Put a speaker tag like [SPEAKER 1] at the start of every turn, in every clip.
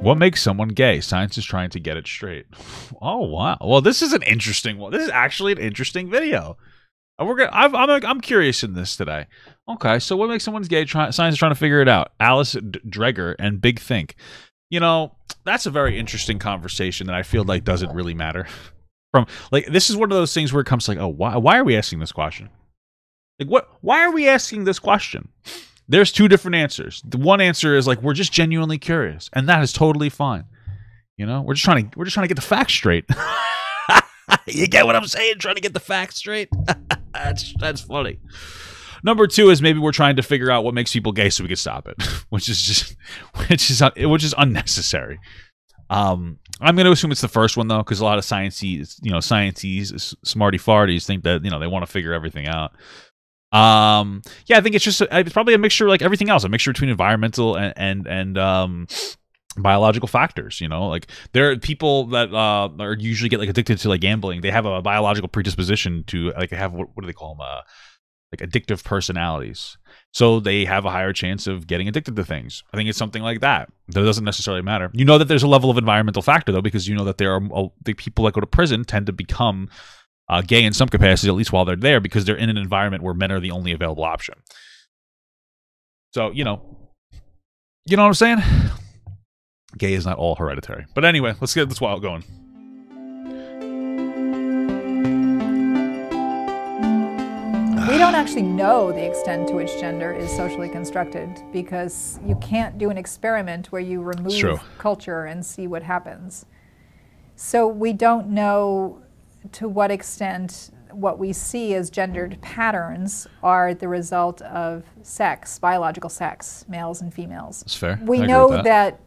[SPEAKER 1] What makes someone gay? Science is trying to get it straight. Oh wow! Well, this is an interesting one. This is actually an interesting video. Uh, we're gonna. I've, I'm. I'm curious in this today. Okay, so what makes someone gay? Try, science is trying to figure it out. Alice D- Dreger and Big Think. You know, that's a very interesting conversation that I feel like doesn't really matter. From like, this is one of those things where it comes like, oh, why? Why are we asking this question? Like, what? Why are we asking this question? There's two different answers. The one answer is like we're just genuinely curious, and that is totally fine. You know, we're just trying to we're just trying to get the facts straight. you get what I'm saying? Trying to get the facts straight. that's that's funny. Number two is maybe we're trying to figure out what makes people gay so we can stop it, which is just which is which is unnecessary. Um, I'm going to assume it's the first one though, because a lot of sciencey, you know, sciencey smarty farties think that you know they want to figure everything out. Um, yeah, I think it's just it's probably a mixture like everything else, a mixture between environmental and and and um biological factors you know? Like there are people that uh are usually get like addicted to like gambling. They have a biological predisposition to like have what, what do they call them uh like addictive personalities. So they have a higher chance of getting addicted to things. I think it's something like that. That doesn't necessarily matter. You know that there's a level of environmental factor though because you know that there are uh, the people that go to prison tend to become uh, gay in some capacity at least while they're there because they're in an environment where men are the only available option so you know you know what i'm saying gay is not all hereditary. But anyway, let's get this wild going.
[SPEAKER 2] We don't actually know the extent to which gender is socially constructed because you can't do an experiment where you remove culture and see what happens. So we don't know to what extent what we see as gendered patterns are the result of sex, biological sex, males and females.
[SPEAKER 1] That's fair.
[SPEAKER 2] We know
[SPEAKER 1] that.
[SPEAKER 2] that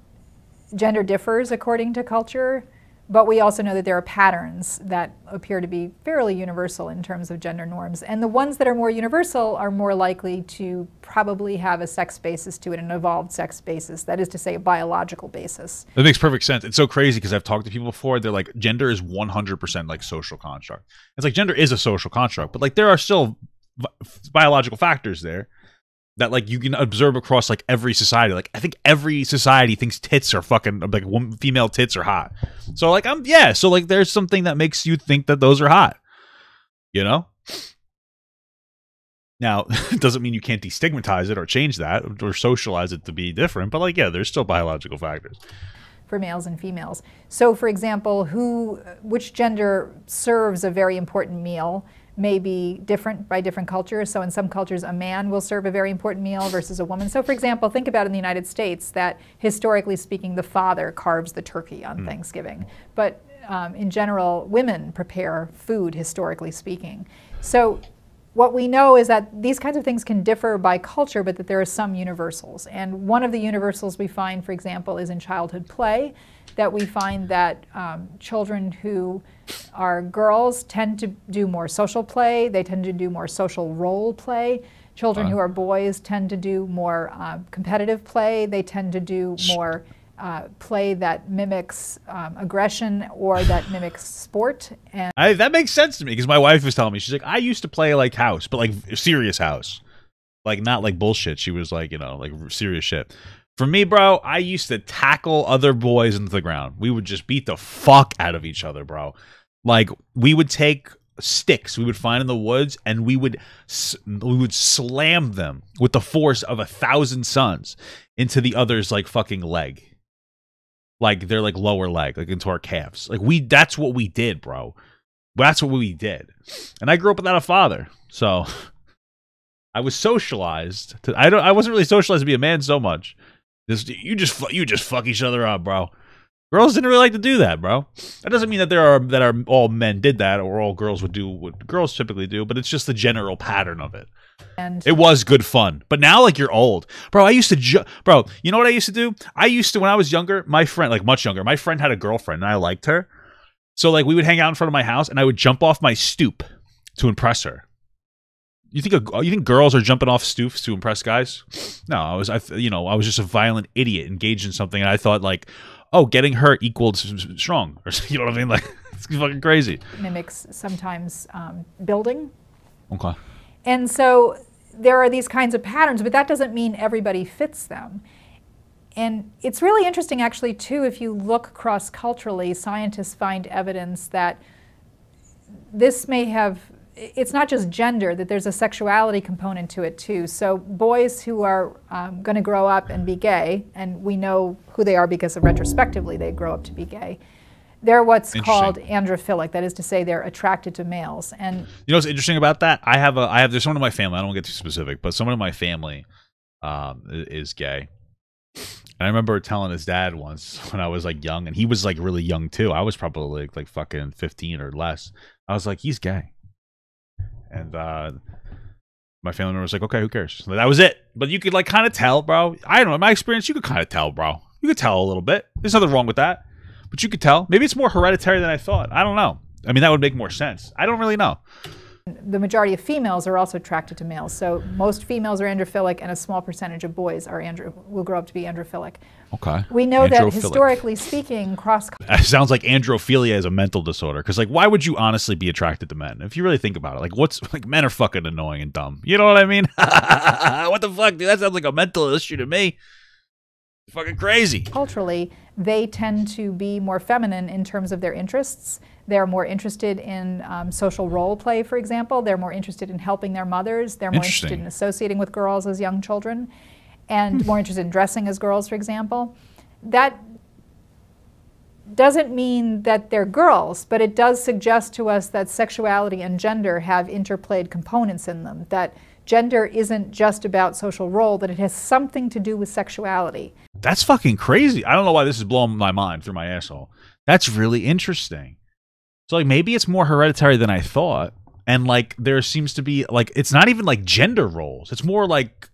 [SPEAKER 2] gender differs according to culture, but we also know that there are patterns that appear to be fairly universal in terms of gender norms. And the ones that are more universal are more likely to probably have a sex basis to it, an evolved sex basis, that is to say, a biological basis.
[SPEAKER 1] That makes perfect sense. It's so crazy because I've talked to people before. They're like, gender is 100% like social construct. It's like gender is a social construct, but like there are still bi- biological factors there that like you can observe across like every society. Like I think every society thinks tits are fucking like female tits are hot. So like I'm yeah. So like there's something that makes you think that those are hot. You know. Now, it doesn't mean you can't destigmatize it or change that or socialize it to be different, but like, yeah, there's still biological factors.
[SPEAKER 2] for males and females. So, for example, who, which gender serves a very important meal may be different by different cultures. So, in some cultures, a man will serve a very important meal versus a woman. So, for example, think about in the United States that historically speaking, the father carves the turkey on Thanksgiving. But um, in general, women prepare food, historically speaking. So, what we know is that these kinds of things can differ by culture, but that there are some universals. And one of the universals we find, for example, is in childhood play, that we find that um, children who are girls tend to do more social play, they tend to do more social role play. Children who are boys tend to do more uh, competitive play, they tend to do more uh, play that mimics um, aggression or that mimics sport. And
[SPEAKER 1] I, that makes sense to me because my wife was telling me she's like I used to play like house, but like serious house, like not like bullshit. She was like you know like serious shit. For me, bro, I used to tackle other boys into the ground. We would just beat the fuck out of each other, bro. Like we would take sticks we would find in the woods and we would we would slam them with the force of a thousand suns into the other's like fucking leg like their like lower leg, like into our calves. Like we that's what we did, bro. That's what we did. And I grew up without a father. So I was socialized to I don't I wasn't really socialized to be a man so much. Just you just fu- you just fuck each other up, bro. Girls didn't really like to do that, bro. That doesn't mean that there are that are all men did that or all girls would do what girls typically do, but it's just the general pattern of it.
[SPEAKER 2] and
[SPEAKER 1] It was good fun. But now, like, you're old. Bro, I used to, ju- bro, you know what I used to do? I used to, when I was younger, my friend, like, much younger, my friend had a girlfriend and I liked her. So, like, we would hang out in front of my house and I would jump off my stoop to impress her. You think a, you think girls are jumping off stoofs to impress guys? No, I was I you know I was just a violent idiot engaged in something, and I thought like, oh, getting hurt equaled s- s- strong, or you know what I mean? Like it's fucking crazy.
[SPEAKER 2] mimics sometimes um, building.
[SPEAKER 1] Okay.
[SPEAKER 2] And so there are these kinds of patterns, but that doesn't mean everybody fits them. And it's really interesting, actually, too, if you look cross culturally, scientists find evidence that this may have, it's not just gender, that there's a sexuality component to it, too. So, boys who are um, going to grow up and be gay, and we know who they are because of retrospectively they grow up to be gay, they're what's called androphilic. That is to say, they're attracted to males. And
[SPEAKER 1] you know what's interesting about that? I have a, I have, there's someone in my family, I don't get too specific, but someone in my family um, is gay and I remember telling his dad once when I was like young, and he was like really young too. I was probably like, like fucking 15 or less. I was like, he's gay. And uh, my family member was like, okay, who cares? that was it. But you could like kind of tell, bro. I don't know. In my experience, you could kind of tell, bro. You could tell a little bit. There's nothing wrong with that. But you could tell. Maybe it's more hereditary than I thought. I don't know. I mean, that would make more sense. I don't really know
[SPEAKER 2] the majority of females are also attracted to males. So most females are androphilic, and a small percentage of boys are andro- will grow up to be androphilic.
[SPEAKER 1] Okay.
[SPEAKER 2] We know that historically speaking, cross.
[SPEAKER 1] It sounds like androphilia is a mental disorder. Because like, why would you honestly be attracted to men? If you really think about it, like, what's like men are fucking annoying and dumb. You know what I mean? what the fuck, dude? That sounds like a mental issue to me. Fucking crazy.
[SPEAKER 2] Culturally, they tend to be more feminine in terms of their interests they're more interested in um, social role play, for example. They're more interested in helping their mothers. They're more interested in associating with girls as young children and hmm. more interested in dressing as girls, for example. That doesn't mean that they're girls, but it does suggest to us that sexuality and gender have interplayed components in them, that gender isn't just about social role, that it has something to do with sexuality.
[SPEAKER 1] That's fucking crazy. I don't know why this is blowing my mind through my asshole. That's really interesting. So like maybe it's more hereditary than I thought. And like there seems to be like it's not even like gender roles. It's more like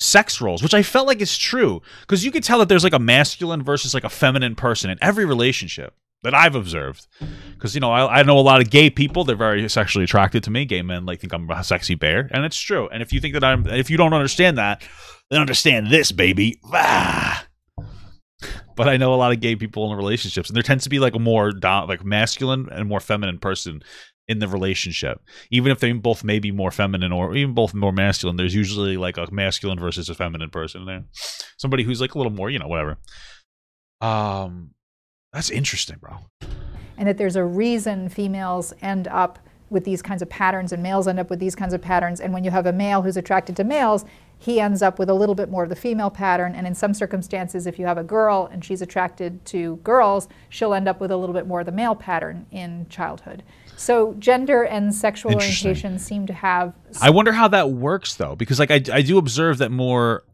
[SPEAKER 1] sex roles, which I felt like is true. Because you could tell that there's like a masculine versus like a feminine person in every relationship that I've observed. Because you know, I, I, know a lot of gay people; they're very sexually attracted to me. Gay men like think I'm a sexy bear, and it's true. And if you think that I'm, if you don't understand that, then understand this, baby. Ah but I know a lot of gay people in relationships, and there tends to be like a more like masculine and more feminine person in the relationship. Even if they both may be more feminine or even both more masculine, there's usually like a masculine versus a feminine person there. Somebody who's like a little more, you know, whatever. Um, that's interesting, bro.
[SPEAKER 2] And that there's a reason females end up with these kinds of patterns and males end up with these kinds of patterns. And when you have a male who's attracted to males, he ends up with a little bit more of the female pattern. And in some circumstances, if you have a girl and she's attracted to girls, she'll end up with a little bit more of the male pattern in childhood. So gender and sexual orientation seem to have.
[SPEAKER 1] I wonder how that works though, because like I, I do observe that more.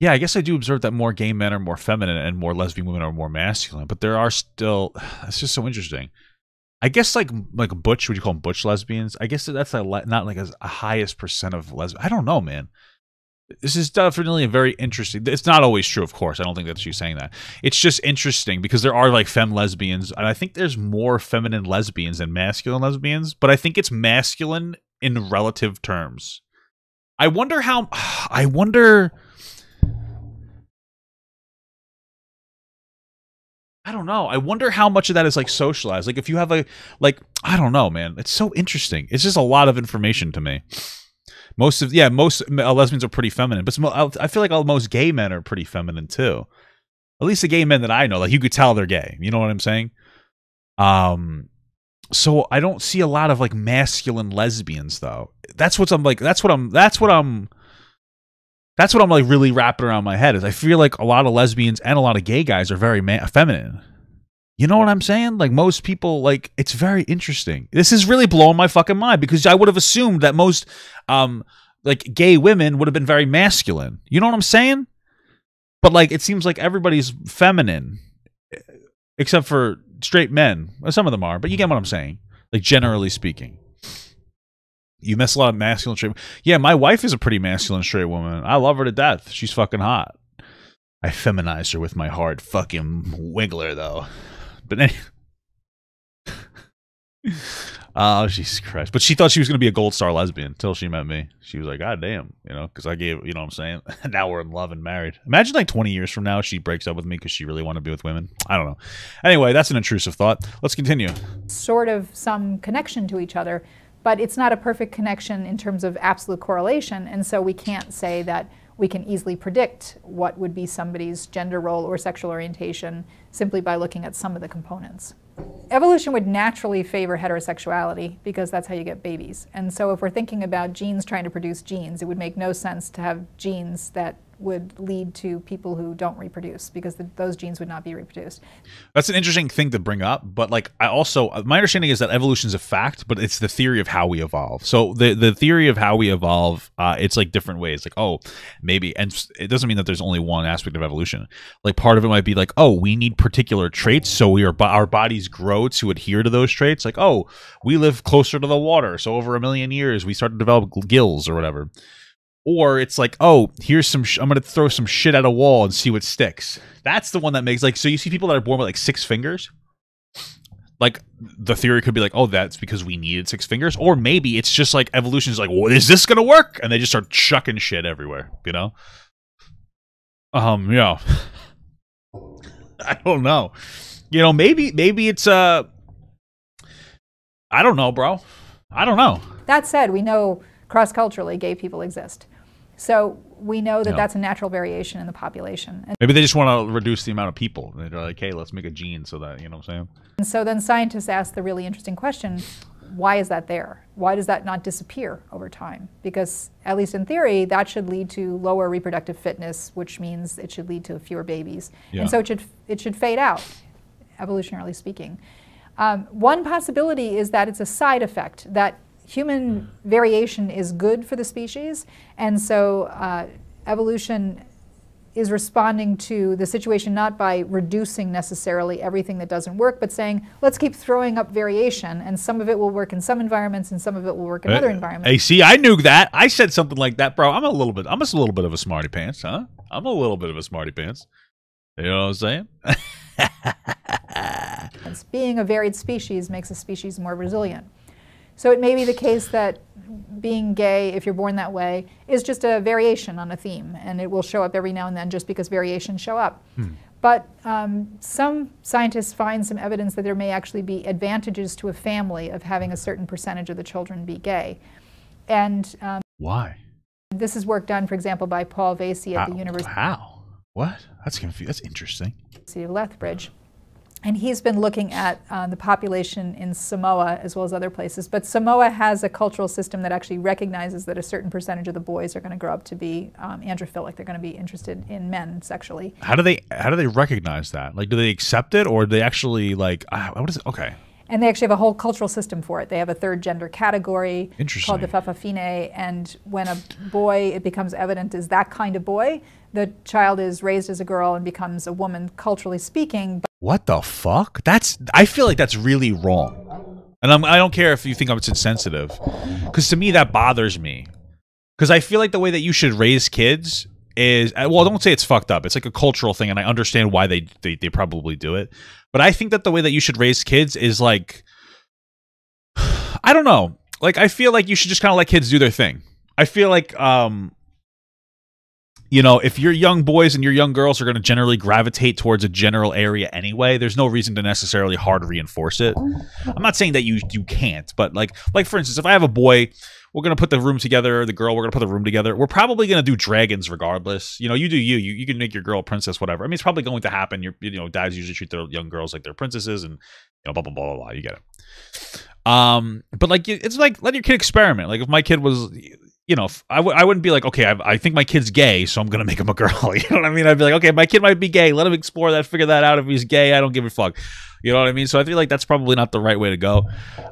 [SPEAKER 1] Yeah, I guess I do observe that more gay men are more feminine and more lesbian women are more masculine. But there are still. It's just so interesting. I guess like like butch, would you call them butch lesbians? I guess that's a not like a highest percent of lesbian. I don't know, man. This is definitely a very interesting. It's not always true, of course. I don't think that she's saying that. It's just interesting because there are like femme lesbians, and I think there's more feminine lesbians than masculine lesbians. But I think it's masculine in relative terms. I wonder how. I wonder I don't know. I wonder how much of that is like socialized. Like if you have a like I don't know, man. It's so interesting. It's just a lot of information to me. Most of yeah, most uh, lesbians are pretty feminine, but I feel like all, most gay men are pretty feminine too. At least the gay men that I know, like you could tell they're gay. You know what I'm saying? Um, so I don't see a lot of like masculine lesbians though. That's what I'm like. That's what I'm. That's what I'm that's what I'm like really wrapping around my head is I feel like a lot of lesbians and a lot of gay guys are very feminine. You know what I'm saying? Like most people, like it's very interesting. This is really blowing my fucking mind because I would have assumed that most, um, like gay women would have been very masculine. You know what I'm saying? But like it seems like everybody's feminine, except for straight men. Some of them are, but you get what I'm saying. Like generally speaking. You miss a lot of masculine straight. Yeah, my wife is a pretty masculine straight woman. I love her to death. She's fucking hot. I feminized her with my hard fucking wiggler though. But anyway. Oh, Jesus Christ. But she thought she was going to be a gold star lesbian until she met me. She was like, God damn, you know, because I gave, you know what I'm saying? now we're in love and married. Imagine like 20 years from now, she breaks up with me because she really wanted to be with women. I don't know. Anyway, that's an intrusive thought. Let's continue.
[SPEAKER 2] Sort of some connection to each other but it's not a perfect connection in terms of absolute correlation, and so we can't say that we can easily predict what would be somebody's gender role or sexual orientation simply by looking at some of the components. Evolution would naturally favor heterosexuality because that's how you get babies. And so if we're thinking about genes trying to produce genes, it would make no sense to have genes that would lead to people who don't reproduce because the, those genes would not be reproduced.
[SPEAKER 1] That's an interesting thing to bring up, but like I also my understanding is that evolution is a fact, but it's the theory of how we evolve. So the the theory of how we evolve, uh, it's like different ways. Like oh, maybe, and it doesn't mean that there's only one aspect of evolution. Like part of it might be like oh, we need particular traits, so we are our bodies grow to adhere to those traits. Like oh, we live closer to the water, so over a million years we start to develop gills or whatever or it's like, oh, here's some. Sh- I'm gonna throw some shit at a wall and see what sticks. That's the one that makes like. So you see people that are born with like six fingers. Like the theory could be like, oh, that's because we needed six fingers, or maybe it's just like evolution is like, well, is this gonna work? And they just start chucking shit everywhere, you know. Um, yeah. I don't know. You know, maybe maybe it's uh. I don't know, bro. I don't know.
[SPEAKER 2] That said, we know cross culturally gay people exist. So we know that that's a natural variation in the population. And,
[SPEAKER 1] Maybe they just want to reduce the amount of people. They're like, hey, let's make a gene so that you know what I'm saying.
[SPEAKER 2] and so then scientists ask the really interesting question why is that there? Why does that not disappear over time? Because, at least in theory, that should lead to lower reproductive fitness, which means it should lead to fewer babies.
[SPEAKER 1] Yeah.
[SPEAKER 2] And so it should, it should fade out, evolutionarily speaking. Um, one possibility is that it's a side effect, that human variation is good for the species, and so uh, evolution is responding to the situation not by reducing necessarily everything that doesn't work, but saying, let's keep throwing up variation, and some of it will work in some environments, and some of it will work in other environments.
[SPEAKER 1] Hey, see, I knew that. I said something like that, bro. I'm a little bit. I'm just a little bit of a smarty pants, huh? I'm a little bit of a smarty pants. You know what I'm saying?
[SPEAKER 2] Being a varied species makes a species more resilient. So it may be the case that being gay, if you're born that way, is just a variation on a theme, and it will show up every now and then just because variations show up. But um, some scientists find some evidence that there may actually be advantages to a family of having a certain percentage of the children be gay. And um,
[SPEAKER 1] Why?
[SPEAKER 2] this is work done, for example, by Paul Vasey at the University
[SPEAKER 1] How? What? That's confusing. That's interesting.
[SPEAKER 2] of Lethbridge. And he's been looking at uh, the population in Samoa as well as other places. But Samoa has a cultural system that actually recognizes that a certain percentage of the boys are going to grow up to be um, androphilic. They're going to be interested in men sexually.
[SPEAKER 1] How do they? How do they recognize that? Like, do they accept it, or do they actually like? ah, what is it? Okay.
[SPEAKER 2] And they actually have a whole cultural system for it. They have a third gender category called the Fa'afafine. And when a boy, it becomes evident, is that kind of boy, the child is raised as a girl and becomes a woman, culturally speaking.
[SPEAKER 1] What the fuck? That's. I feel like that's really wrong. And I'm, I don't care if you think I'm insensitive, because to me that bothers me. Because I feel like the way that you should raise kids is uh, well, don't say it's fucked up. It's like a cultural thing, and I understand why they they, they probably do it. But I think that the way that you should raise kids is like, I don't know. Like I feel like you should just kind of let kids do their thing. I feel like um you know, if your young boys and your young girls are going to generally gravitate towards a general area anyway, there's no reason to necessarily hard reinforce it. I'm not saying that you you can't, but like like for instance, if I have a boy, we're going to put the room together, the girl, we're going to put the room together. We're probably going to do dragons regardless. You know, you do you. You, you can make your girl princess whatever. I mean, it's probably going to happen. Your you know, dads usually treat their young girls like they're princesses and you know blah blah blah blah blah. You get it. Um, but like it's like let your kid experiment. Like if my kid was you know, I w- I wouldn't be like, okay, I, I think my kid's gay, so I'm gonna make him a girl. You know what I mean? I'd be like, okay, my kid might be gay. Let him explore that, figure that out. If he's gay, I don't give a fuck. You know what I mean? So I feel like that's probably not the right way to go.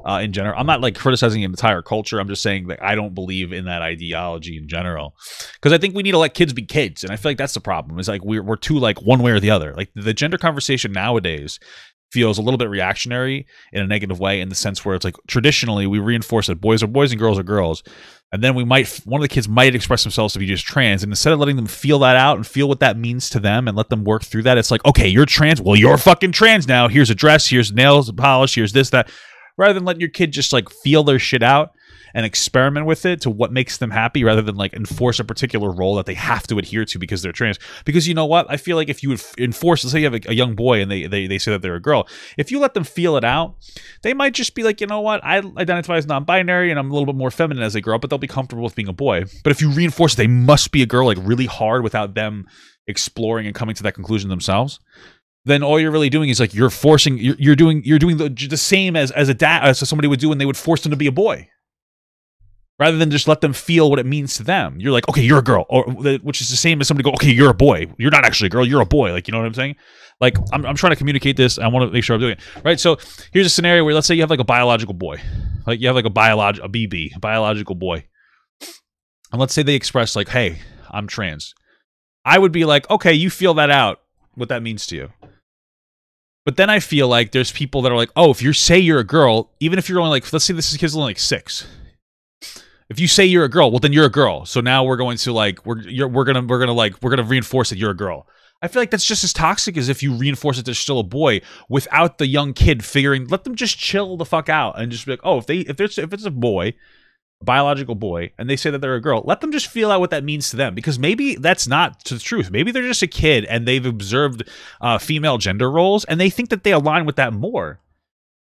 [SPEAKER 1] Uh, in general, I'm not like criticizing an entire culture. I'm just saying that I don't believe in that ideology in general, because I think we need to let kids be kids, and I feel like that's the problem. Is like we're we're too like one way or the other. Like the gender conversation nowadays feels a little bit reactionary in a negative way in the sense where it's like traditionally we reinforce that boys are boys and girls are girls. And then we might one of the kids might express themselves to be just trans. And instead of letting them feel that out and feel what that means to them and let them work through that it's like okay you're trans. Well you're fucking trans now. Here's a dress. Here's nails polish. Here's this that. Rather than letting your kid just like feel their shit out and experiment with it to what makes them happy rather than like enforce a particular role that they have to adhere to because they're trans. Because you know what? I feel like if you would enforce, let's say you have a, a young boy and they, they, they say that they're a girl, if you let them feel it out, they might just be like, you know what? I identify as non binary and I'm a little bit more feminine as they grow up, but they'll be comfortable with being a boy. But if you reinforce they must be a girl like really hard without them exploring and coming to that conclusion themselves, then all you're really doing is like you're forcing you're, you're doing you're doing the, the same as as a dad as somebody would do when they would force them to be a boy rather than just let them feel what it means to them. You're like okay you're a girl. Or which is the same as somebody go okay you're a boy. You're not actually a girl. You're a boy. Like you know what i'm saying? Like i'm, I'm trying to communicate this. I want to make sure i'm doing it. Right? So here's a scenario where let's say you have like a biological boy. Like you have like a biolog a bb a biological boy. And let's say they express like hey i'm trans. I would be like okay you feel that out what that means to you. But then I feel like there's people that are like, oh, if you say you're a girl, even if you're only like, let's say this is kid's only like six. If you say you're a girl, well then you're a girl. So now we're going to like we're we're gonna we're gonna like we're gonna reinforce that you're a girl. I feel like that's just as toxic as if you reinforce that they're still a boy without the young kid figuring. Let them just chill the fuck out and just be like, oh, if they if there's if it's a boy biological boy and they say that they're a girl, let them just feel out what that means to them because maybe that's not the truth. Maybe they're just a kid and they've observed uh, female gender roles and they think that they align with that more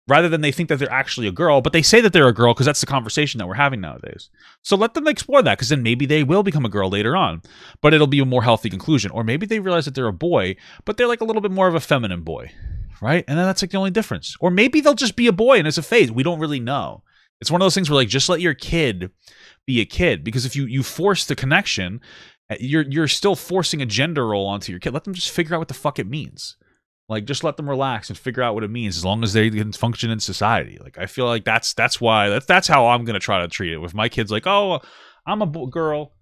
[SPEAKER 1] rather than they think that they're actually a girl, but they say that they're a girl because that's the conversation that we're having nowadays. So let them explore that because then maybe they will become a girl later on, but it'll be a more healthy conclusion. Or maybe they realize that they're a boy, but they're like a little bit more of a feminine boy, right? And then that's like the only difference. Or maybe they'll just be a boy and it's a phase. We don't really know. It's one of those things where like just let your kid be a kid because if you you force the connection, uh, you're you're still forcing a gender role onto your kid. Let them just figure out what the fuck it means. Like just let them relax and figure out what it means as long as they can function in society. Like I feel like that's that's why that's that's how I'm gonna try to treat it. With my kids, like oh, I'm a girl,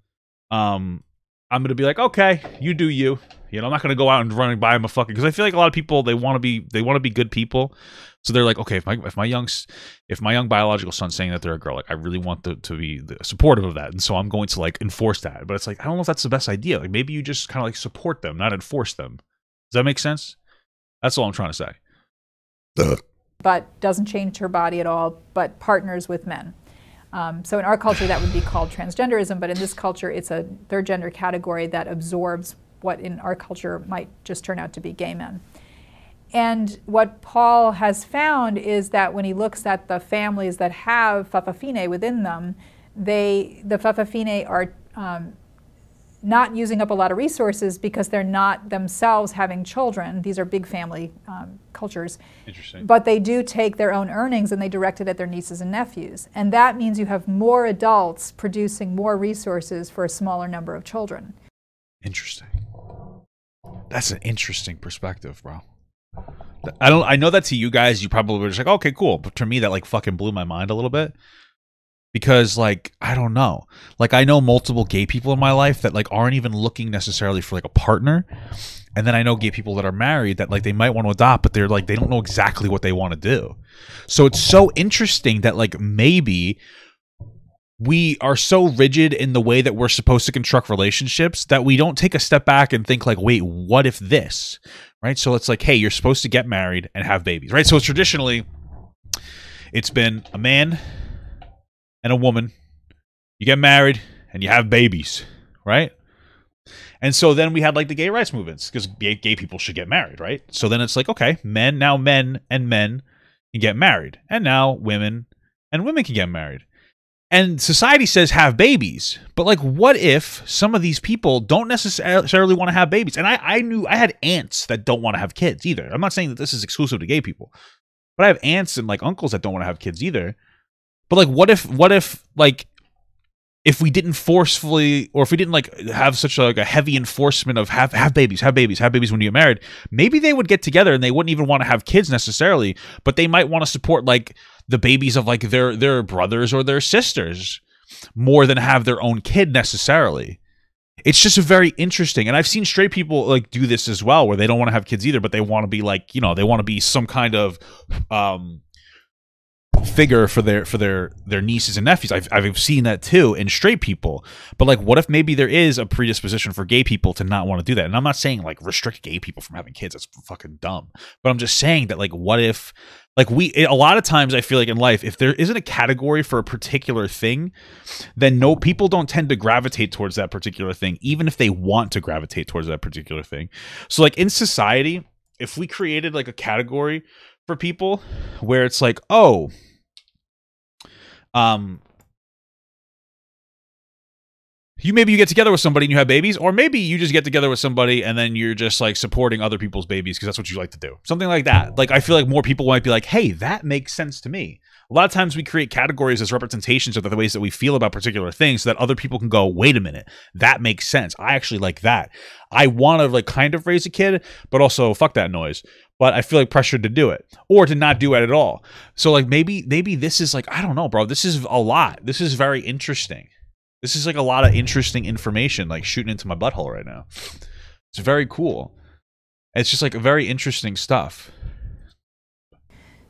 [SPEAKER 1] um, I'm gonna be like okay, you do you. You know, I'm not gonna go out and running by them a fucking because I feel like a lot of people they want to be they want to be good people, so they're like, okay, if my if my young if my young biological son's saying that they're a girl, like I really want to, to be supportive of that, and so I'm going to like enforce that. But it's like I don't know if that's the best idea. Like maybe you just kind of like support them, not enforce them. Does that make sense? That's all I'm trying to say.
[SPEAKER 2] But doesn't change her body at all, but partners with men. Um, so in our culture, that would be called transgenderism, but in this culture, it's a third gender category that absorbs what in our culture might just turn out to be gay men. And what Paul has found is that when he looks at the families that have Fa'afafine within them, they, the Fa'afafine are um, not using up a lot of resources because they're not themselves having children. These are big family um, cultures.
[SPEAKER 1] Interesting.
[SPEAKER 2] But they do take their own earnings and they direct it at their nieces and nephews. And that means you have more adults producing more resources for a smaller number of children.
[SPEAKER 1] Interesting. That's an interesting perspective, bro. I don't. I know that to you guys, you probably were just like, okay, cool. But to me, that like fucking blew my mind a little bit because, like, I don't know. Like, I know multiple gay people in my life that like aren't even looking necessarily for like a partner, and then I know gay people that are married that like they might want to adopt, but they're like they don't know exactly what they want to do. So it's so interesting that like maybe we are so rigid in the way that we're supposed to construct relationships that we don't take a step back and think like wait what if this? Right? So it's like hey you're supposed to get married and have babies. Right? So traditionally it's been a man and a woman. You get married and you have babies right? And so then we had like the gay rights movements because gay, people should get married right? So then it's like okay men now men and men can get married and now women and women can get married. And society says have babies but like what if some of these people don't necessarily want to have babies? And i i knew i had aunts that don't want to have kids either. I'm not saying that this is exclusive to gay people but i have aunts and like uncles that don't want to have kids either but like what if what if like if we didn't forcefully or if we didn't like have such a, like a heavy enforcement of have have babies have babies have babies when you get married maybe they would get together and they wouldn't even want to have kids necessarily but they might want to support like the babies of like their their brothers or their sisters more than have their own kid necessarily. It's just a very interesting and i've seen straight people like do this as well where they don't want to have kids either but they want to be like you know they want to be some kind of um figure for their for their their nieces and nephews. I've I've seen that too in straight people. But like, what if maybe there is a predisposition for gay people to not want to do that? And I'm not saying like restrict gay people from having kids. That's fucking dumb. But I'm just saying that like, what if like we a lot of times I feel like in life, if there isn't a category for a particular thing, then no people don't tend to gravitate towards that particular thing, even if they want to gravitate towards that particular thing. So like in society, if we created like a category for people where it's like, oh, um, you maybe you get together with somebody and you have babies, or maybe you just get together with somebody and then you're just like supporting other people's babies because that's what you like to do. Something like that. Like I feel like more people might be like, hey, that makes sense to me. A lot of times we create categories as representations of the ways that we feel about particular things so that other people can go, wait a minute, that makes sense. I actually like that. I want to like kind of raise a kid, but also fuck that noise. But I feel like pressured to do it or to not do it at all. So like maybe maybe this is like I don't know, bro. This is a lot. This is very interesting. This is like a lot of interesting information like shooting into my butthole right now. It's very cool. It's just like very interesting stuff.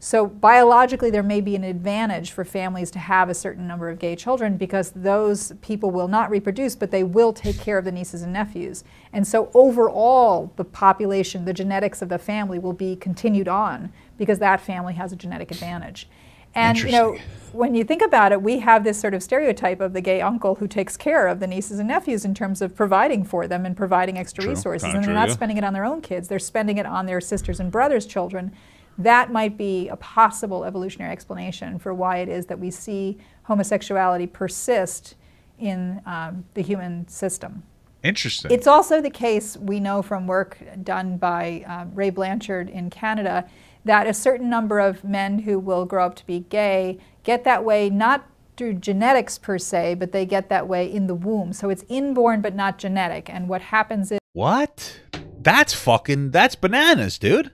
[SPEAKER 2] So biologically, there may be an advantage for families to have a certain number of gay children because those people will not reproduce, but they will take care of the nieces and nephews. And so overall, the population, the genetics of the family will be continued on because that family has a genetic advantage. And you know, when you think about it, we have this sort of stereotype of the gay uncle who takes care of the nieces and nephews in terms of providing for them and providing extra
[SPEAKER 1] True.
[SPEAKER 2] resources.
[SPEAKER 1] Kinda
[SPEAKER 2] and they're
[SPEAKER 1] true,
[SPEAKER 2] not
[SPEAKER 1] yeah.
[SPEAKER 2] spending it on their own kids; they're spending it on their sisters and brothers' children. That might be a possible evolutionary explanation for why it is that we see homosexuality persist in um, the human system.
[SPEAKER 1] Interesting.
[SPEAKER 2] It's also the case, we know from work done by uh, Ray Blanchard in Canada, that a certain number of men who will grow up to be gay get that way not through genetics per se, but they get that way in the womb. So it's inborn but not genetic. And what happens is
[SPEAKER 1] what? That's fucking that's bananas, dude.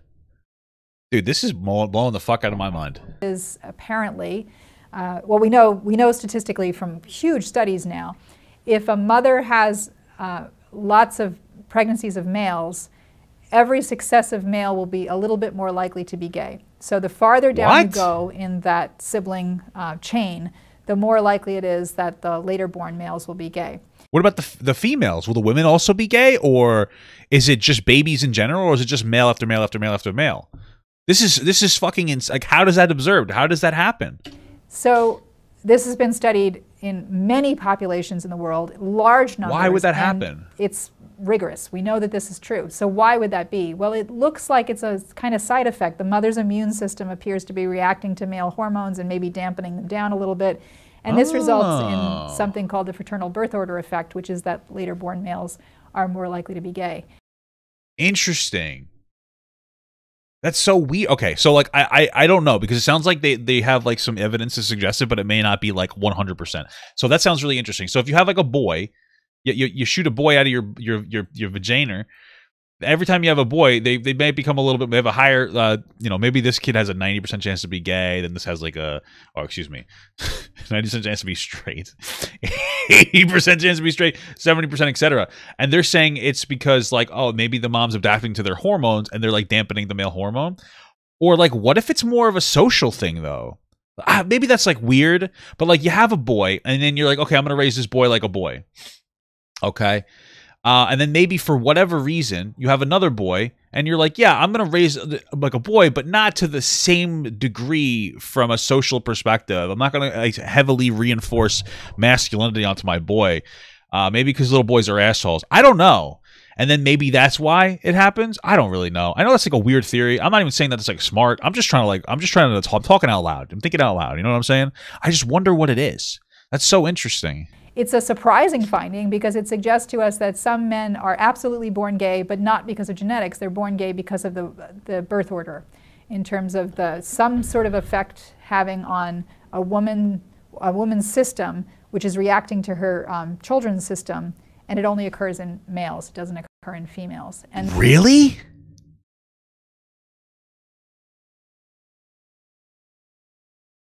[SPEAKER 1] Dude, this is blowing the fuck out of my mind.
[SPEAKER 2] is apparently, uh, well, we know we know statistically from huge studies now, if a mother has uh, lots of pregnancies of males, every successive male will be a little bit more likely to be gay. So the farther down you go in that sibling uh, chain, the more likely it is that the later born males will be gay.
[SPEAKER 1] What about the the females? Will the women also be gay, or is it just babies in general, or is it just male after male after male after male? This is this is fucking ins- like how does that observed? How does that happen?
[SPEAKER 2] So this has been studied in many populations in the world, large numbers.
[SPEAKER 1] Why would that happen?
[SPEAKER 2] It's rigorous. We know that this is true. So why would that be? Well, it looks like it's a kind of side effect. The mother's immune system appears to be reacting to male hormones and maybe dampening them down a little bit. And this results
[SPEAKER 1] Oh.
[SPEAKER 2] in something called the fraternal birth order effect, which is that later born males are more likely to be gay.
[SPEAKER 1] Interesting. That's so weird. Okay, so like I, I I don't know because it sounds like they they have like some evidence to suggest it, but it may not be like one hundred percent. So that sounds really interesting. So if you have like a boy, you, you, you shoot a boy out of your your your your vagina. Every time you have a boy, they they may become a little bit. They have a higher, uh, you know, maybe this kid has a ninety percent chance to be gay. Then this has like a, oh, excuse me, ninety percent chance to be straight, eighty percent chance to be straight, seventy percent, etc. And they're saying it's because like, oh, maybe the mom's adapting to their hormones and they're like dampening the male hormone, or like, what if it's more of a social thing though? Ah, maybe that's like weird, but like you have a boy and then you're like, okay, I'm gonna raise this boy like a boy. Okay. Uh, and then maybe for whatever reason you have another boy and you're like yeah i'm going to raise like a boy but not to the same degree from a social perspective. I'm not going to like, heavily reinforce masculinity onto my boy uh, maybe because little boys are assholes. I don't know. And then maybe that's why it happens? I don't really know. I know that's like a weird theory. I'm not even saying that it's like smart. I'm just trying to like i'm just trying to talk, I'm talking out loud. I'm thinking out loud. You know what i'm saying? I just wonder what it is. That's so interesting
[SPEAKER 2] It's a surprising finding because it suggests to us that some men are absolutely born gay, but not because of genetics. They're born gay because of the, the birth order, in terms of the some sort of effect having on a woman a woman's system, which is reacting to her um, children's system, and it only occurs in males. It doesn't occur in females. And
[SPEAKER 1] really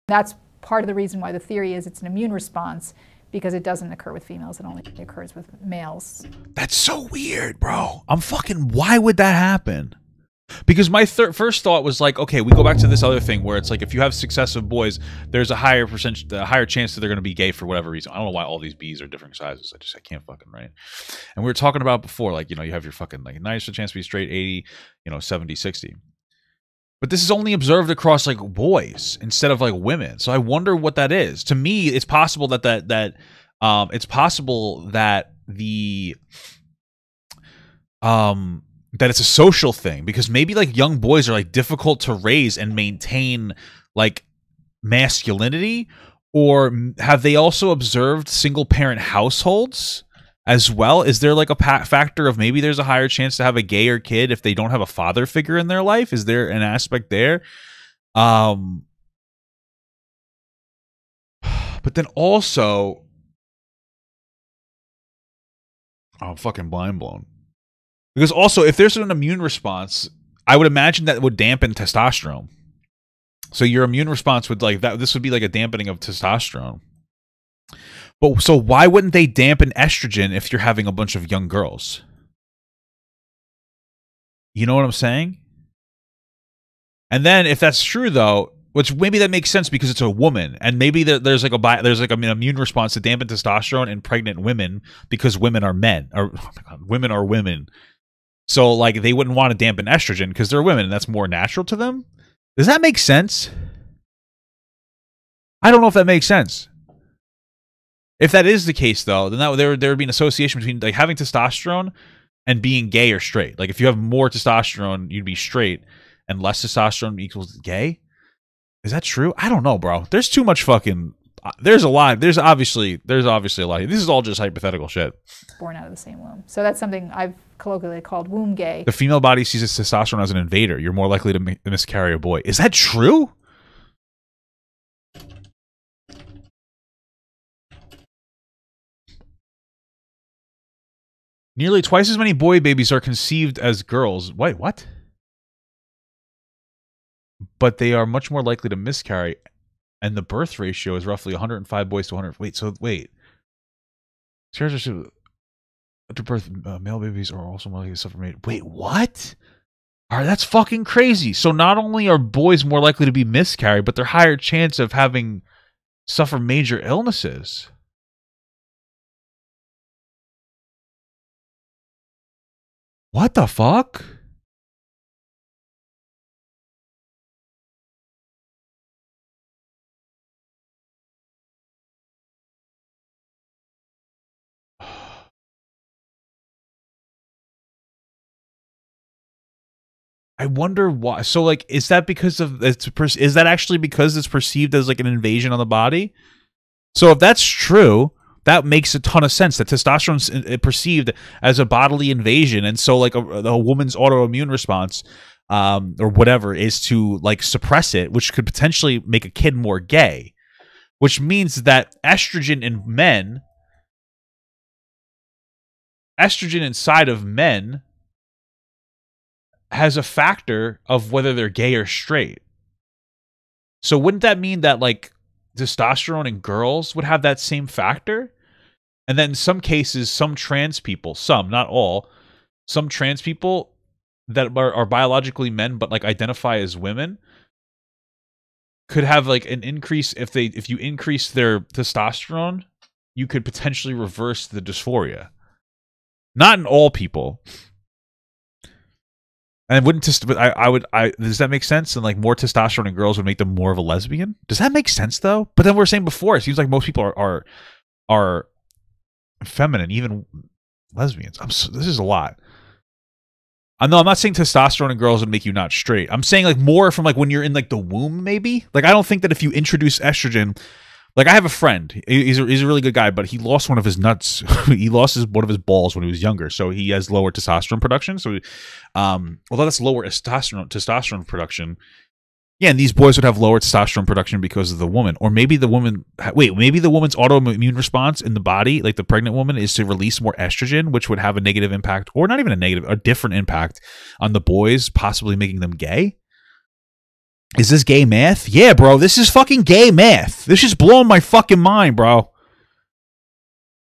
[SPEAKER 2] that's part of the reason why the theory is it's an immune response because it doesn't occur with females. It only occurs with males.
[SPEAKER 1] That's so weird, bro. I'm fucking. Why would that happen? Because my first thought was like, okay, we go back to this other thing where it's like if you have successive boys, there's a higher percentage, a higher chance that they're going to be gay for whatever reason. I don't know why all these bees are different sizes. I just I can't fucking write. And we were talking about before, like you know, you have your fucking like 90 chance to be straight, 80, you know, 70, 60. But this is only observed across like boys instead of like women. So I wonder what that is. To me, it's possible that that that um it's possible that the um that it's a social thing because maybe like young boys are like difficult to raise and maintain like masculinity or have they also observed single parent households as well is there like a factor of maybe there's a higher chance to have a gayer kid if they don't have a father figure in their life is there an aspect there um but then also oh, I'm fucking blind blown because also, if there's an immune response, I would imagine that would dampen testosterone. So your immune response would like that. This would be like a dampening of testosterone. But so why wouldn't they dampen estrogen if you're having a bunch of young girls? You know what I'm saying? And then if that's true though, which maybe that makes sense because it's a woman, and maybe there's like a there's like an immune response to dampen testosterone in pregnant women because women are men or oh God, women are women. So like they wouldn't want to dampen estrogen because they're women and that's more natural to them. Does that make sense? I don't know if that makes sense. If that is the case though, then that there there would be an association between like having testosterone and being gay or straight. Like if you have more testosterone, you'd be straight and less testosterone equals gay. Is that true? I don't know, bro. There's too much fucking uh, there's a lot. There's obviously there's obviously a lot. This is all just hypothetical shit.
[SPEAKER 2] Born out of the same womb. So that's something I've colloquially called womb gay.
[SPEAKER 1] The female body sees testosterone as an invader. You're more likely to miscarry a boy. Is that true? Nearly twice as many boy babies are conceived as girls. Wait, what? But they are much more likely to miscarry and the birth ratio is roughly 105 boys to 100. Wait, so wait. After birth, uh, male babies are also more likely to suffer. Major- wait, what? All right, that's fucking crazy. So not only are boys more likely to be miscarried, but they're higher chance of having suffer major illnesses. What the fuck? I wonder why. So, like, is that because of it's? Is that actually because it's perceived as like an invasion on the body? So, if that's true, that makes a ton of sense. That testosterone is uh, perceived as a bodily invasion, and so like a, a woman's autoimmune response, um, or whatever, is to like suppress it, which could potentially make a kid more gay. Which means that estrogen in men, estrogen inside of men has a factor of whether they're gay or straight. So wouldn't that mean that like testosterone in girls would have that same factor? And then some cases, some trans people, some, not all, some trans people that are, are biologically men but like identify as women could have like an increase if they if you increase their testosterone, you could potentially reverse the dysphoria. Not in all people, and wouldn't just, but I, I would, I does that make sense? And like more testosterone in girls would make them more of a lesbian. Does that make sense though? But then we are saying before, it seems like most people are are, are feminine, even lesbians. I'm so, this is a lot. I know I'm not saying testosterone in girls would make you not straight. I'm saying like more from like when you're in like the womb, maybe. Like I don't think that if you introduce estrogen like I have a friend. He's a, he's a really good guy, but he lost one of his nuts. he lost his one of his balls when he was younger, so he has lower testosterone production. So, um, although that's lower testosterone testosterone production, yeah, and these boys would have lower testosterone production because of the woman, or maybe the woman. Wait, maybe the woman's autoimmune response in the body, like the pregnant woman, is to release more estrogen, which would have a negative impact, or not even a negative, a different impact on the boys, possibly making them gay. Is this gay math? Yeah, bro. This is fucking gay math. This is blowing my fucking mind, bro.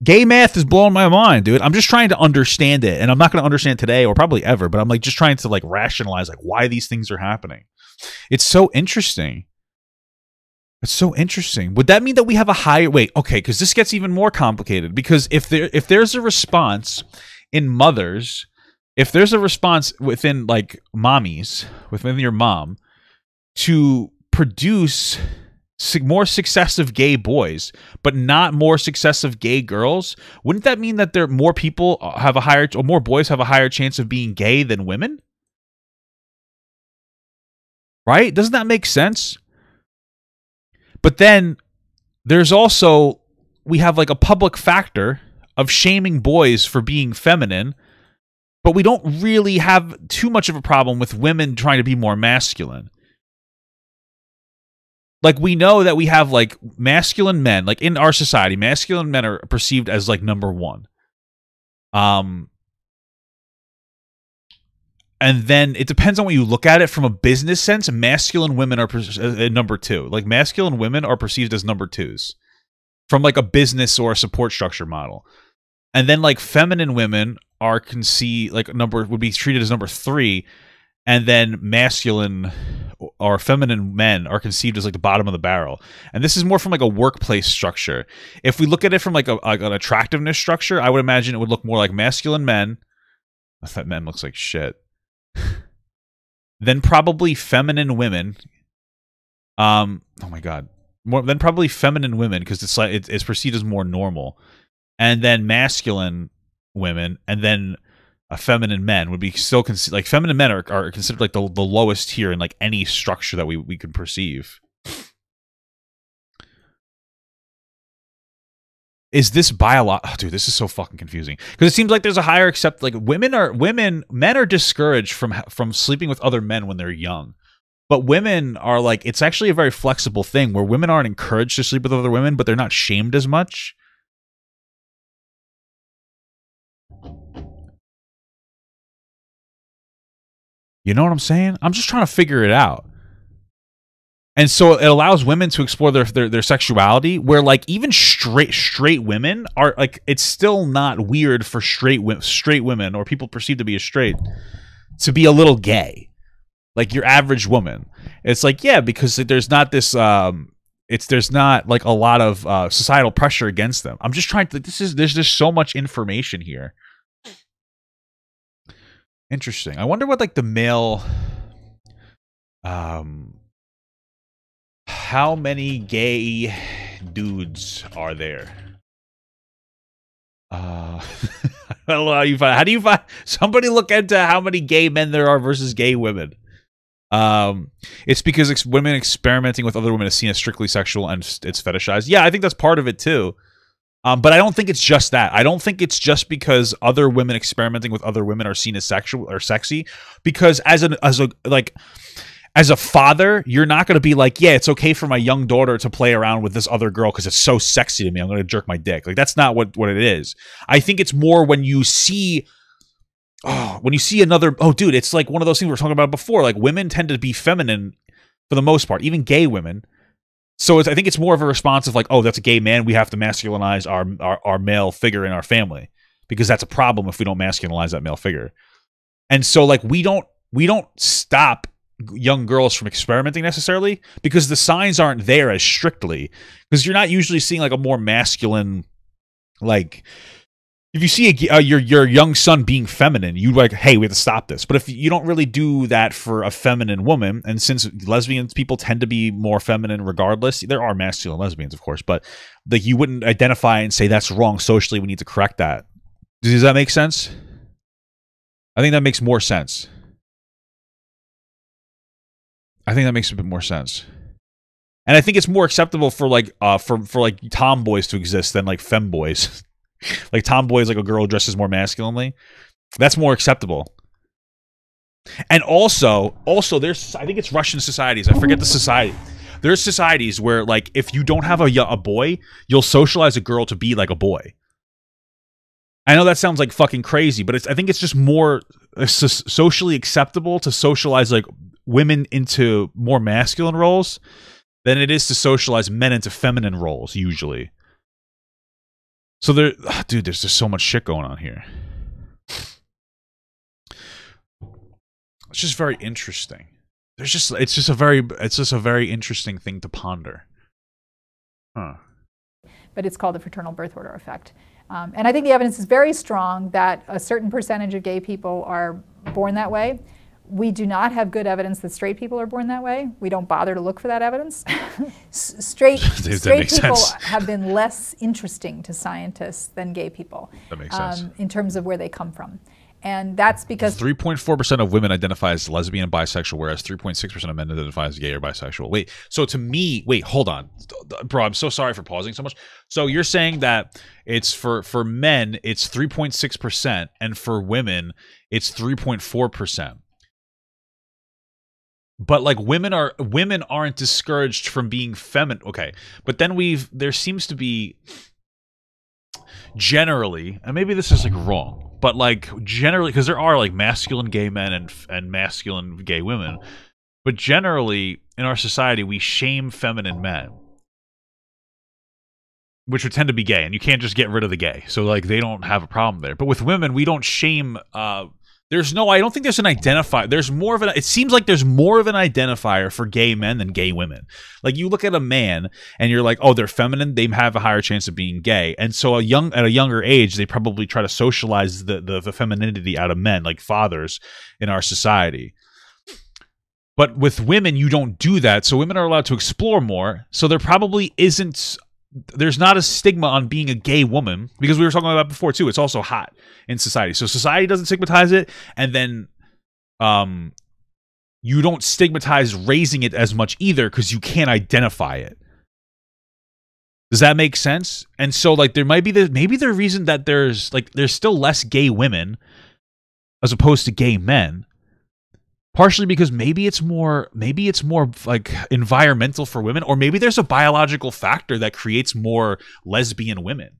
[SPEAKER 1] gay math is blowing my mind, dude. I'm just trying to understand it, and I'm not going to understand today or probably ever. But I'm like just trying to like rationalize like why these things are happening. It's so interesting. It's so interesting. Would that mean that we have a higher wait? Okay, because this gets even more complicated. Because if there if there's a response in mothers, if there's a response within like mommies, within your mom, to produce more successive gay boys, but not more successive gay girls, wouldn't that mean that there more people uh, have a higher or more boys have a higher chance of being gay than women? Right? Doesn't that make sense? But then there's also we have like a public factor of shaming boys for being feminine, but we don't really have too much of a problem with women trying to be more masculine like we know that we have like masculine men like in our society masculine men are perceived as like number one um and then it depends on what you look at it from a business sense. Masculine women are per- uh, number two. Like masculine women are perceived as number twos from like a business or a support structure model. And then like feminine women are conceived like number would be treated as number three. And then masculine or feminine men are conceived as like the bottom of the barrel. And this is more from like a workplace structure. If we look at it from like, a, like an attractiveness structure i would imagine it would look more like masculine men. That men looks like shit then probably feminine women. Um oh my god. More then probably feminine women because it's like it's perceived as more normal. And then masculine women and then a feminine men would be still considered like feminine men are, are considered like the, the lowest tier in like any structure that we, we can perceive is this biolog oh, dude this is so fucking confusing because it seems like there's a higher accept like women are women men are discouraged from from sleeping with other men when they're young but women are like it's actually a very flexible thing where women aren't encouraged to sleep with other women but they're not shamed as much You know what I'm saying? I'm just trying to figure it out. And so it allows women to explore their, their, their sexuality where like even straight straight women are like it's still not weird for straight straight women or people perceived to be a straight to be a little gay. Like your average woman. It's like yeah because there's not this um it's there's not like a lot of uh, societal pressure against them. I'm just trying to this is there's just so much information here Interesting. I wonder what like the male um how many gay dudes are there? Uh I don't know how you find how do you find somebody look into how many gay men there are versus gay women? Um, it's because ex- women experimenting with other women is seen as strictly sexual and it's fetishized. Yeah, I think that's part of it too. Um, but I don't think it's just that. I don't think it's just because other women experimenting with other women are seen as sexual or sexy. Because as an as a like as a father, you're not going to be like, yeah, it's okay for my young daughter to play around with this other girl because it's so sexy to me. I'm going to jerk my dick. Like that's not what what it is. I think it's more when you see oh, when you see another oh dude, it's like one of those things we were talking about before. Like women tend to be feminine for the most part, even gay women so I think it's more of a response of like, oh, that's a gay man. We have to masculinize our, our, our male figure in our family because that's a problem if we don't masculinize that male figure. And so like we don't we don't stop young girls from experimenting necessarily because the signs aren't there as strictly because you're not usually seeing like a more masculine like if you see a, uh, your your young son being feminine, you like, hey, we have to stop this. But if you don't really do that for a feminine woman, and since lesbian people tend to be more feminine regardless, there are masculine lesbians, of course, but like you wouldn't identify and say that's wrong socially. We need to correct that. Does that make sense? I think that makes more sense. I think that makes a bit more sense. And I think it's more acceptable for like uh for for like tomboys to exist than like femboys. like tomboys like a girl dresses more masculinely. That's more acceptable. And also, also there's I think it's Russian societies. I forget the society. There's societies where like if you don't have a a boy, you'll socialize a girl to be like a boy. I know that sounds like fucking crazy, but it's I think it's just more uh, socially acceptable to socialize like women into more masculine roles than it is to socialize men into feminine roles usually. So there, dude, there's just so much shit going on here. It's just very interesting. There's just it's just a very it's just a very interesting thing to ponder. Huh.
[SPEAKER 2] But it's called the fraternal birth order effect. Um, and I think the evidence is very strong that a certain percentage of gay people are born that way. We do not have good evidence that straight people are born that way. We don't bother to look for that evidence. straight straight people
[SPEAKER 1] sense.
[SPEAKER 2] have been less interesting to scientists than gay people
[SPEAKER 1] That makes sense.
[SPEAKER 2] um, in terms of where they come from. And that's because
[SPEAKER 1] 3.4% of women identify as lesbian and bisexual, whereas 3.6% of men identify as gay or bisexual. Wait, so to me, wait, hold on. Bro, I'm so sorry for pausing so much. So you're saying that it's for for men it's 3.6% and for women it's 3.4%. But like women are women aren't discouraged from being feminine. Okay. But then we've there seems to be generally, and maybe this is like wrong, but like generally, because there are like masculine gay men and and masculine gay women, but generally in our society we shame feminine men, which would tend to be gay, and you can't just get rid of the gay, so like they don't have a problem there. But with women, we don't shame. uh there's no, I don't think there's an identifier. There's more of an, it seems like there's more of an identifier for gay men than gay women. Like you look at a man and you're like, oh, they're feminine. They have a higher chance of being gay. And so a young, at a younger age, they probably try to socialize the, the, the femininity out of men, like fathers in our society. But with women, you don't do that. So women are allowed to explore more. So there probably isn't there's not a stigma on being a gay woman because we were talking about before too. It's also hot in society. So society doesn't stigmatize it and then um you don't stigmatize raising it as much either because you can't identify it. Does that make sense? And so like there might be the maybe the reason that there's like there's still less gay women as opposed to gay men partially because maybe it's more maybe it's more like environmental for women or maybe there's a biological factor that creates more lesbian women.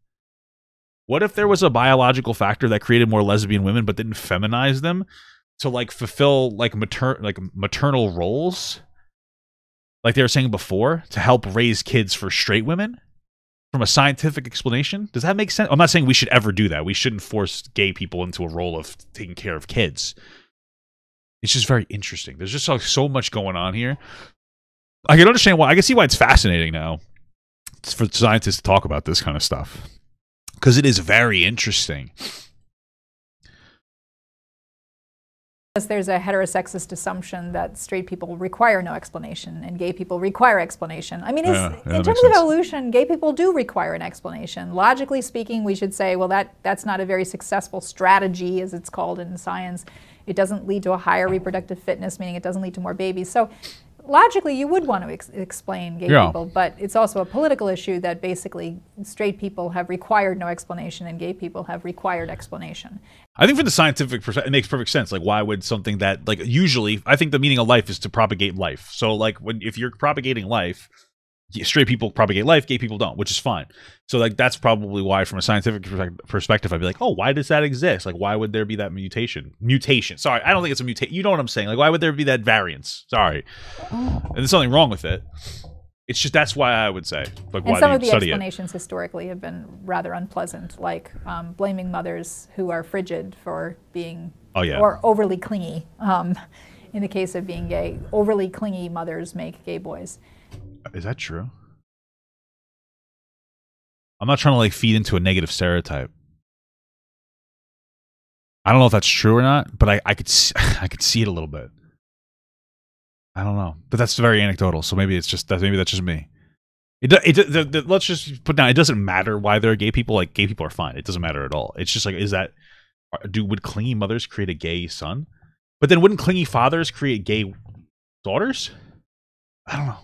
[SPEAKER 1] What if there was a biological factor that created more lesbian women but didn't feminize them to like fulfill like mater- like maternal roles? Like they were saying before to help raise kids for straight women? From a scientific explanation? Does that make sense? I'm not saying we should ever do that. We shouldn't force gay people into a role of taking care of kids it's just very interesting. There's just like so much going on here. I can understand why. I can see why it's fascinating now for scientists to talk about this kind of stuff because it is very interesting.
[SPEAKER 2] There's a heterosexist assumption that straight people require no explanation and gay people require explanation. I mean,
[SPEAKER 1] Yeah, yeah,
[SPEAKER 2] in terms of evolution, gay people do require an explanation. Logically speaking, we should say, well, that, that's not a very successful strategy, as it's called in science. It doesn't lead to a higher reproductive fitness, meaning it doesn't lead to more babies. So logically, you would want to ex- explain gay
[SPEAKER 1] Yeah.
[SPEAKER 2] people, but it's also a political issue that basically straight people have required no explanation and gay people have required explanation.
[SPEAKER 1] I think from the scientific perspective, it makes perfect sense. Like, why would something that like usually, I think the meaning of life is to propagate life. So, like, when if you're propagating life, straight people propagate life, gay people don't, which is fine. So, like, that's probably why, from a scientific perspective, I'd be like, oh, why does that exist? Like, why would there be that mutation? Mutation. Sorry, I don't think it's a mutation. You know what I'm saying? Like, why would there be that variance? Sorry, and there's something wrong with it. It's just that's why I would say, like,
[SPEAKER 2] And
[SPEAKER 1] why
[SPEAKER 2] some of the
[SPEAKER 1] study it?
[SPEAKER 2] explanations historically have been rather unpleasant, like um, blaming mothers who are frigid for being
[SPEAKER 1] Oh, yeah.
[SPEAKER 2] or overly clingy. Um, in the case of being gay, overly clingy mothers make gay boys.
[SPEAKER 1] Is that true? I'm not trying to like feed into a negative stereotype. I don't know if that's true or not, but I, I could see, I could see it a little bit. I don't know, but that's very anecdotal. So maybe it's just that maybe that's just me. It, it the, the, let's just put down. It doesn't matter why they're gay people. Like gay people are fine. It doesn't matter at all. It's just like is that do would clingy mothers create a gay son? But then wouldn't clingy fathers create gay daughters? I don't know.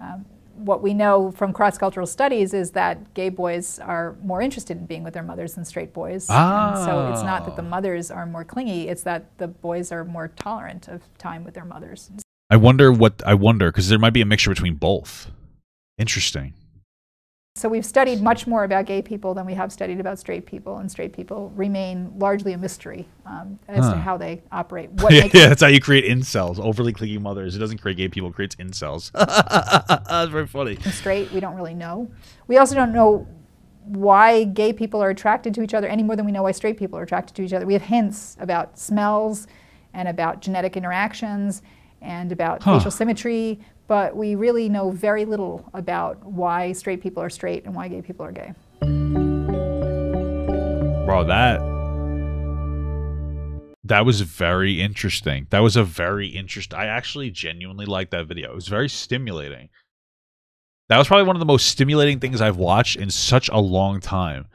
[SPEAKER 2] Um, what we know from cross-cultural studies is that gay boys are more interested in being with their mothers than straight boys. And so it's not that the
[SPEAKER 1] Oh.
[SPEAKER 2] mothers are more clingy; it's that the boys are more tolerant of time with their mothers.
[SPEAKER 1] I wonder what I wonder because there might be a mixture between both. Interesting.
[SPEAKER 2] So we've studied much more about gay people than we have studied about straight people, and straight people remain largely a mystery um, as
[SPEAKER 1] Huh.
[SPEAKER 2] to how they operate. What
[SPEAKER 1] Yeah,
[SPEAKER 2] makes
[SPEAKER 1] yeah, that's how you create incels. Overly clingy mothers. It doesn't create gay people. It creates incels. that's very funny.
[SPEAKER 2] them straight, we don't really know. We also don't know why gay people are attracted to each other any more than we know why straight people are attracted to each other. We have hints about smells and about genetic interactions and about
[SPEAKER 1] Huh.
[SPEAKER 2] facial symmetry, but we really know very little about why straight people are straight and why gay people are gay.
[SPEAKER 1] Bro, that that was very interesting. That was a very interest. I actually genuinely liked that video. It was very stimulating. That was probably one of the most stimulating things I've watched in such a long time.